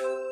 you.